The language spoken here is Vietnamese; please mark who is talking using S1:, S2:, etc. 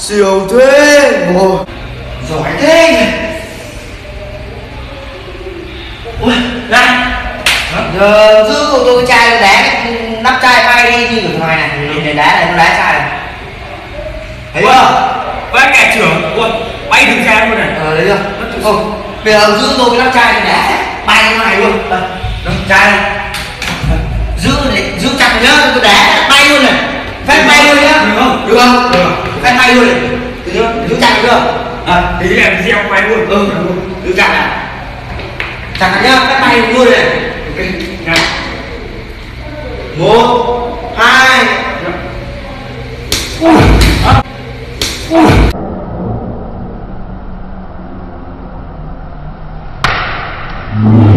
S1: siêu thuê một.
S2: Giỏi thế nhỉ? Ui này. Giờ giữ của tôi chai đá cái nắp chai bay đi như ở ngoài này để đá này nó đá chai này. Thấy chưa?
S3: Với kẻ trưởng. Ui bay đường ra luôn này.
S2: Ờ đấy chưa? Không. bây giờ giữ tôi cái nắp chai này đá bay ra ngoài luôn. Đây chai này. Giữ giữ chặt nhá tôi đá Thấy chưa? Cứ chặt được chưa?
S3: À, tí là video của anh luôn.
S2: Ừ, dạ, cứ chặt này. Chặt nhá, các tay luôn này.
S3: Ok, nhá.
S2: Một, hai. Dạ. Ui. À. Ui. Mm-hmm.